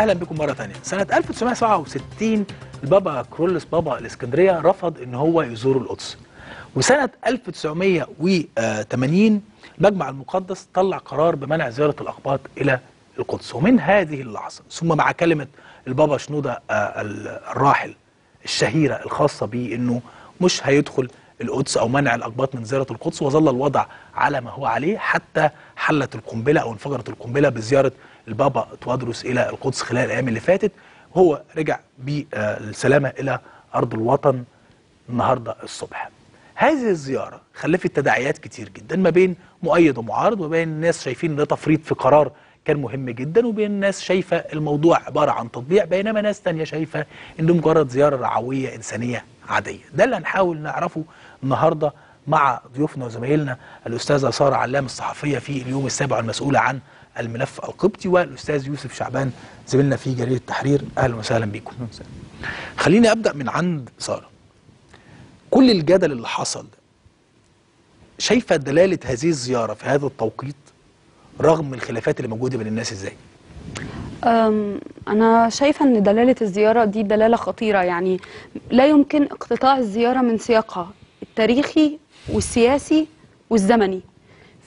أهلا بكم مرة ثانية سنة 1967 البابا كرولس بابا الإسكندرية رفض إن هو يزور القدس. وسنة 1980 المجمع المقدس طلع قرار بمنع زيارة الأقباط إلى القدس. ومن هذه اللحظة ثم مع كلمة البابا شنودة آه، الراحل الشهيرة الخاصة به إنه مش هيدخل القدس أو منع الأقباط من زيارة القدس وظل الوضع على ما هو عليه حتى حلت القنبلة أو انفجرت القنبلة بزيارة البابا توادروس إلى القدس خلال الأيام اللي فاتت وهو رجع بالسلامة إلى أرض الوطن النهارده الصبح. هذه الزيارة خلفت تداعيات كتير جدا ما بين مؤيد ومعارض وبين الناس شايفين ده تفريط في قرار كان مهم جدا وبين الناس شايفة الموضوع عبارة عن تطبيع بينما ناس تانية شايفة انه مجرد زيارة رعوية إنسانية عادية ده اللي هنحاول نعرفه النهارده مع ضيوفنا وزمايلنا الأستاذة سارة علام الصحفية في اليوم السابع المسؤوله عن الملف القبطي والأستاذ يوسف شعبان زميلنا في جريدة التحرير أهلا وسهلا بكم خليني أبدأ من عند سارة. كل الجدل اللي حصل شايفة دلالة هذه الزيارة في هذا التوقيت رغم الخلافات اللي موجودة بين الناس إزاي؟ أنا شايفة أن دلالة الزيارة دي دلالة خطيرة. يعني لا يمكن اقتطاع الزيارة من سياقها التاريخي والسياسي والزمني.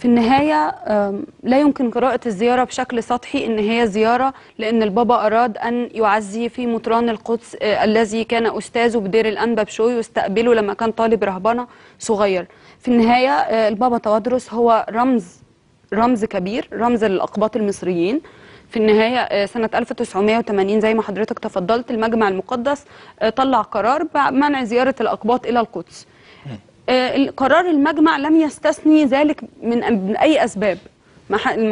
في النهاية لا يمكن قراءة الزيارة بشكل سطحي أن هي زيارة لأن البابا أراد أن يعزي في مطران القدس آه، الذي كان أستاذه بدير الأنبا بشوي واستقبله لما كان طالب رهبنة صغير. في النهاية آه، البابا توادرس هو رمز رمز كبير رمز للأقباط المصريين. في النهاية آه، سنة 1980 زي ما حضرتك تفضلت المجمع المقدس طلع قرار بمنع زيارة الأقباط إلى القدس. قرار المجمع لم يستثني ذلك من أي أسباب.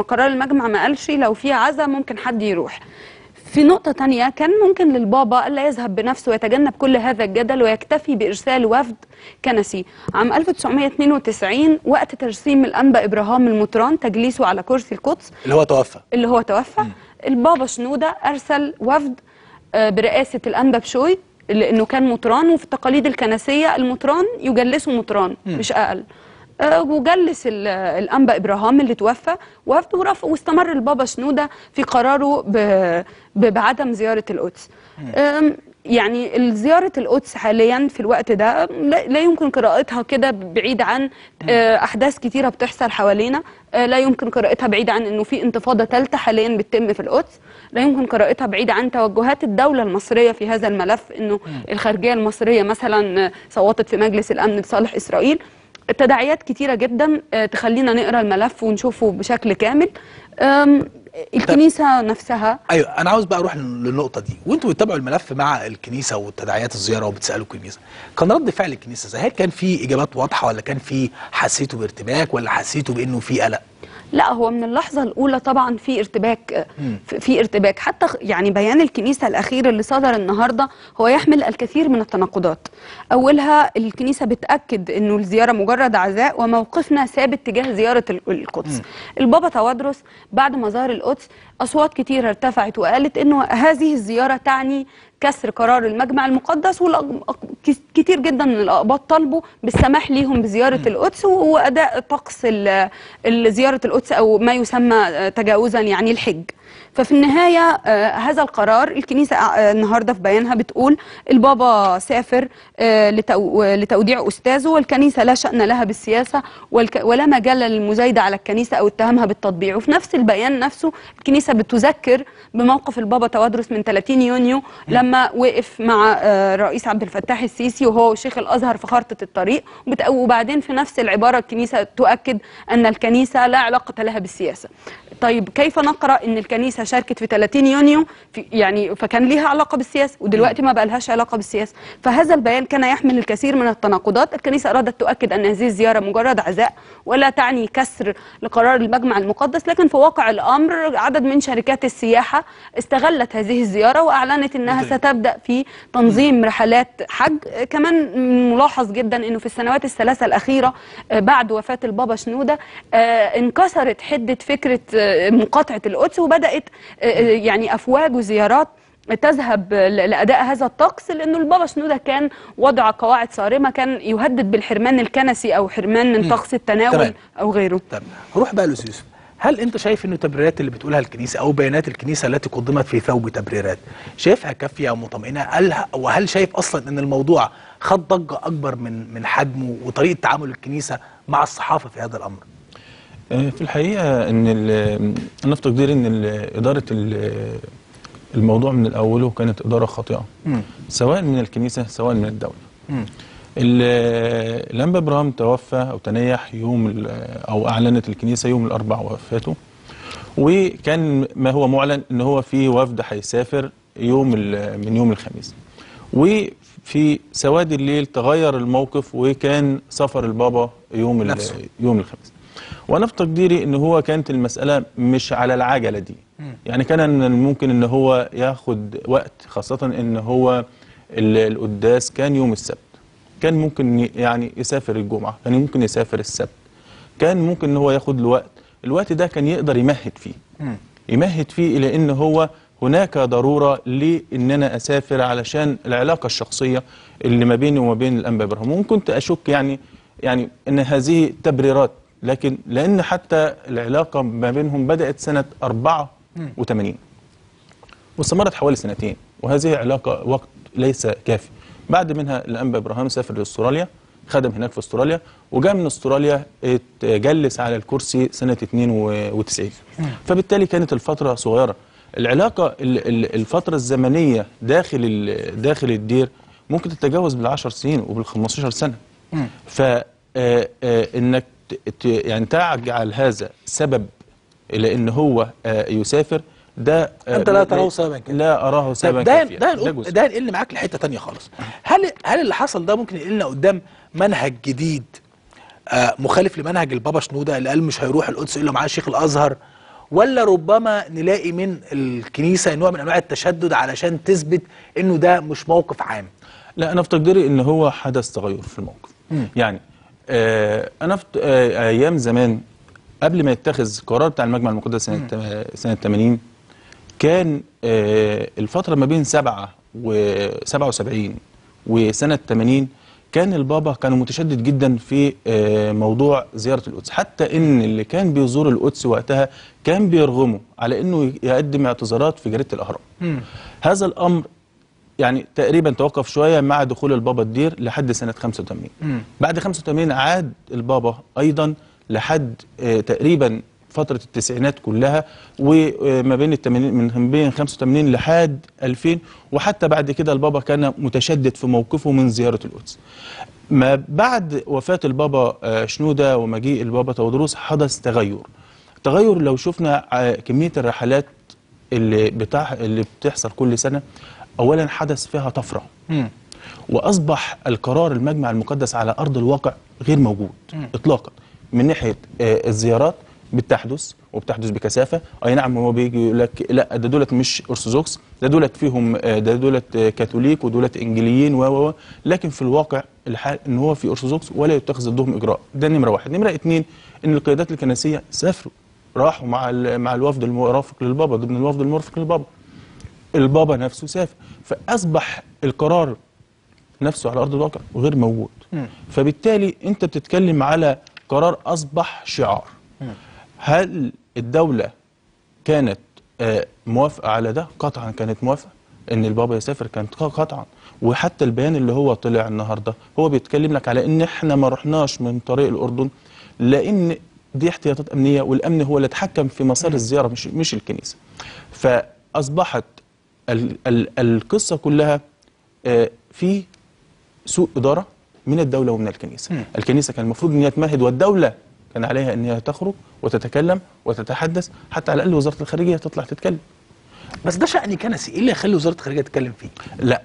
قرار المجمع ما قالش لو في عزا ممكن حد يروح. في نقطة تانية كان ممكن للبابا ألا يذهب بنفسه ويتجنب كل هذا الجدل ويكتفي بإرسال وفد كنسي. عام 1992 وقت ترسيم الأنبا إبراهام المطران تجليسه على كرسي القدس. اللي هو توفى. اللي هو توفى. البابا شنودة أرسل وفد آه، برئاسة الأنبا بشوي. لأنه كان مطران وفي التقاليد الكنسية المطران يجلسوا مطران مش أقل. آه، وجلس ال- الأنبا إبراهام اللي توفى وفد ورف واستمر البابا شنودة في قراره بعدم زيارة القدس. يعني زيارة القدس حاليا في الوقت ده لا لا يمكن قراءتها كده بعيد عن آه، أحداث كتيرة بتحصل حوالينا. آه، لا يمكن قراءتها بعيد عن أنه في انتفاضة ثالثة حاليا بتتم في القدس. لا يمكن قراءتها بعيد عن توجهات الدولة المصرية في هذا الملف أنه الخارجية المصرية مثلا آه، صوتت في مجلس الأمن لصالح إسرائيل. تداعيات كتيرة جدا آه، تخلينا نقرأ الملف ونشوفه بشكل كامل. الكنيسة نفسها. أيوه أنا عاوز بقى أروح للنقطة دي. وأنتوا بتتابعوا الملف مع الكنيسة وتداعيات الزيارة وبتسألوا الكنيسة. كان رد فعل الكنيسة إزاي؟ هل كان في إجابات واضحة ولا كان في حسيتوا بارتباك ولا حسيتوا بإنه في قلق؟ لا هو من اللحظة الأولى طبعا في ارتباك في- ارتباك. حتى يعني بيان الكنيسة الأخير اللي صدر النهاردة هو يحمل الكثير من التناقضات. أولها الكنيسة بتأكد أنه الزيارة مجرد عزاء وموقفنا ثابت تجاه زيارة ال- القدس. البابا توادرس بعد ما زار القدس أصوات كتيرة ارتفعت وقالت أنه هذه الزيارة تعني كسر قرار المجمع المقدس وكتير جدا من الأقباط طالبوا بالسماح ليهم بزيارة القدس وأداء طقس زيارة القدس أو ما يسمى تجاوزا يعني الحج. ففي النهاية آه، هذا القرار الكنيسة آه، النهاردة في بيانها بتقول البابا سافر آه، لتو- لتوديع أستاذه والكنيسة لا شأن لها بالسياسة ولا مجال للمزايدة على الكنيسة أو اتهامها بالتطبيع. وفي نفس البيان نفسه الكنيسة بتذكر بموقف البابا توادرس من 30 يونيو لما وقف مع آه، الرئيس عبد الفتاح السيسي وهو شيخ الأزهر في خارطة الطريق. وبعدين في نفس العبارة الكنيسة تؤكد أن الكنيسة لا علاقة لها بالسياسة. طيب كيف نقرأ أن الكنيسة شاركت في 30 يونيو في يعني فكان ليها علاقة بالسياسة ودلوقتي ما بقى لهاش علاقة بالسياسة فهذا البيان كان يحمل الكثير من التناقضات. الكنيسة أرادت تؤكد أن هذه الزيارة مجرد عزاء ولا تعني كسر لقرار المجمع المقدس لكن في واقع الأمر عدد من شركات السياحة استغلت هذه الزيارة وأعلنت أنها مدري. ستبدأ في تنظيم رحلات حج. كمان ملاحظ جدا أنه في السنوات الثلاثة الأخيرة آه، بعد وفاة البابا شنودة آه، انكسرت حدة فكرة مقاطعة القدس وبدأت آه، آه، يعني أفواج وزيارات تذهب لأداء هذا الطقس لأنه البابا شنودة كان وضع قواعد صارمة كان يهدد بالحرمان الكنسي أو حرمان من طقس التناول تمام. أو غيره. طب هروح بقى لأستاذ يوسف. هل أنت شايف انه التبريرات اللي بتقولها الكنيسة أو بيانات الكنيسة التي قدمت في ثوب تبريرات شايفها كافية أو مطمئنة؟ هل وهل شايف أصلا إن الموضوع خد ضجة أكبر من من حجمه وطريقة تعامل الكنيسة مع الصحافة في هذا الأمر؟ في الحقيقة إن ال- أنا في تقديري إدارة ال- الموضوع من الأول كانت إدارة خاطئة مم. سواء من الكنيسة سواء من الدولة مم. ال- الأنبا إبراهيم توفى أو تنيح يوم ال- أو أعلنت الكنيسة يوم الأربع وفاته وكان ما هو معلن إن هو في وفد هيسافر يوم من يوم الخميس وفي سواد الليل تغير الموقف وكان سفر البابا يوم. يوم الخميس وأنا في تقديري إن هو كانت المسألة مش على العجلة دي. يعني كان ممكن إن هو ياخد وقت خاصة إن هو ال- القداس كان يوم السبت. كان ممكن يعني يسافر الجمعة كان ممكن يسافر السبت. كان ممكن إن هو ياخد له وقت. الوقت ده كان يقدر يمهد فيه. يمهد فيه إلى إن هو هناك ضرورة لأن أنا أسافر علشان العلاقة الشخصية اللي ما بيني وما بين الانبا إبراهيم. ممكن اشك يعني يعني إن هذه تبريرات لكن لأن حتى العلاقة ما بينهم بدأت سنة 84 واستمرت حوالي سنتين وهذه علاقة وقت ليس كافي. بعد منها الأنبا إبراهيم سافر لأستراليا خدم هناك في أستراليا وجاء من أستراليا اتجلس على الكرسي سنة 92 فبالتالي كانت الفترة صغيرة. العلاقة ال- ال- الفترة الزمنية داخل داخل الدير ممكن تتجاوز بالعشر سنين وبال 15 سنة. مم. يعني تجعل هذا سبب إلى إن هو آه، يسافر ده آه، أنت لا تراه سبباً كافياً. لا أراه طيب سببا كافيا. ده ده ده معاك لحتة تانية خالص. هل هل اللي حصل ده ممكن ينقلنا قدام منهج جديد آه مخالف لمنهج البابا شنودة اللي قال مش هيروح القدس إلا معاه شيخ الأزهر؟ ولا ربما نلاقي من الكنيسة نوع من أنواع التشدد علشان تثبت إنه ده مش موقف عام؟ لا أنا في تقديري إن هو حدث تغير في الموقف. مم. يعني أنا في آه أيام زمان قبل ما يتخذ قرار بتاع المجمع المقدس سنة آه، سنة 80 كان آه الفترة ما بين 7 و 77 وسنة 80 كان البابا كان متشدد جدا في آه موضوع زيارة القدس. حتى إن اللي كان بيزور القدس وقتها كان بيرغمه على إنه يقدم اعتذارات في جريدة الأهرام. هذا الأمر يعني تقريبا توقف شوية مع دخول البابا الدير لحد سنة 85 مم. بعد 85 عاد البابا أيضا لحد آه، تقريبا فترة التسعينات كلها وما بين من بين 85 لحد 2000 وحتى بعد كده البابا كان متشدد في موقفه من زيارة القدس. ما بعد وفاة البابا آه، شنودة ومجيء البابا تودروس حدث تغير. تغير لو شفنا آه، كمية الرحلات اللي بتاع اللي بتحصل كل سنة اولا حدث فيها طفرة. مم. وأصبح القرار المجمع المقدس على أرض الواقع غير موجود مم. اطلاقا. من ناحية آه، الزيارات بتحدث وبتحدث بكثافة أي نعم هو بيجي يقول لك لا ده دولت مش أرثوذكس ده دولت فيهم آه، ده دولت آه، كاثوليك ودولت انجيليين و و و. لكن في الواقع الحال إن هو في أرثوذكس ولا يتخذ ضدهم إجراء. ده نمرة واحد. نمرة اثنين إن القيادات الكنسية سافروا راحوا مع مع الوفد المرافق للبابا ضمن الوفد المرافق للبابا. البابا نفسه سافر فأصبح القرار نفسه على أرض الواقع غير موجود. مم. فبالتالي أنت بتتكلم على قرار أصبح شعار. مم. هل الدولة كانت آه، موافقة على ده؟ قطعا كانت موافقة إن البابا يسافر كانت قطعا. وحتى البيان اللي هو طلع النهارده هو بيتكلم لك على إن إحنا ما رحناش من طريق الأردن لأن دي احتياطات أمنية والأمن هو اللي اتحكم في مسار الزيارة مش مش الكنيسة. فأصبحت ال ال القصة كلها آه، في سوء إدارة من الدولة ومن الكنيسة. مم. الكنيسة كان المفروض إن هي تمهد والدولة كان عليها إن هي تخرج وتتكلم وتتحدث حتى على الأقل وزارة الخارجية تطلع تتكلم. بس ده شأن كنسي إيه اللي يخلي وزارة الخارجية تتكلم فيه؟ لا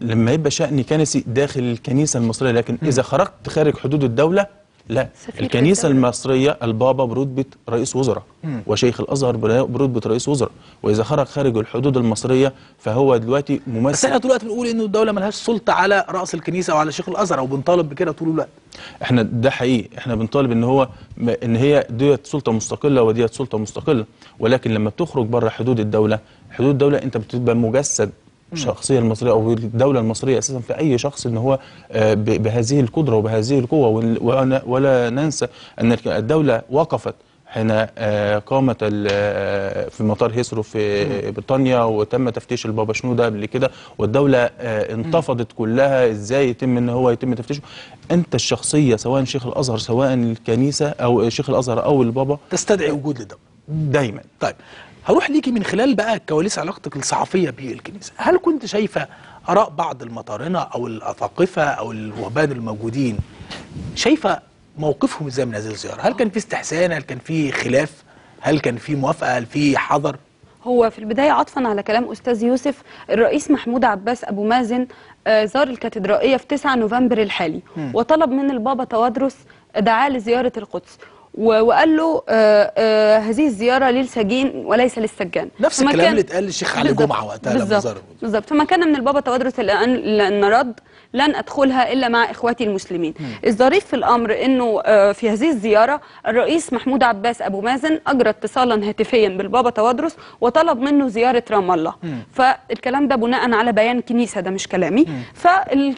لما يبقى شأن كنسي داخل الكنيسة المصرية لكن إذا خرجت خارج حدود الدولة لا الكنيسة الدولة. المصرية البابا برتبة رئيس وزراء. وشيخ الأزهر برتبة رئيس وزراء. وإذا خرج خارج الحدود المصرية فهو دلوقتي بس ممثل إحنا طول الوقت بنقول إنه الدولة ملهاش سلطة على رأس الكنيسة أو على شيخ الأزهر أو بنطالب بكده طول الوقت. إحنا ده حقيقي. إحنا بنطالب إن هو إن هي ديت سلطة مستقلة وديت سلطة مستقلة. ولكن لما بتخرج بره حدود الدولة حدود الدولة أنت بتبقى مجسد الشخصيه المصرية أو الدولة المصرية أساسا في أي شخص إن هو آه، بهذه القدرة وبهذه القوة ولا ننسى أن الدولة وقفت حين آه، قامت آه، في مطار هيثرو في بريطانيا وتم تفتيش البابا شنودة قبل كده والدولة انتفضت كلها إزاي يتم إن هو يتم تفتيشه. أنت الشخصية سواء شيخ الأزهر سواء الكنيسة أو شيخ الأزهر أو البابا تستدعي وجود للدوله دايما. طيب. هروح ليكي من خلال بقى كواليس علاقتك الصحفية بالكنيسة. هل كنت شايفة آراء بعض المطارنة أو الاساقفه أو الوهبان الموجودين؟ شايفة موقفهم إزاي من هذه الزيارة؟ هل كان في استحسان؟ هل كان في خلاف؟ هل كان في موافقة؟ هل في حظر هو في البداية عطفا على كلام أستاذ يوسف الرئيس محمود عباس أبو مازن آه، زار الكاتدرائية في 9 نوفمبر الحالي. وطلب من البابا توادرس دعاه لزيارة القدس. وقال له آه، آه، هذه الزيارة للسجين وليس للسجان. نفس الكلام كان- اللي اتقال للشيخ علي جمعة وقتها لما بالظبط زار بالظبط. فما كان من البابا توادرس لأن, لأن رد لن أدخلها إلا مع إخواتي المسلمين. الظريف في الأمر أنه آه، في هذه الزيارة الرئيس محمود عباس أبو مازن أجرى اتصالا هاتفيا بالبابا توادرس وطلب منه زيارة رام الله. فالكلام ده بناء على بيان كنيسة ده مش كلامي. فال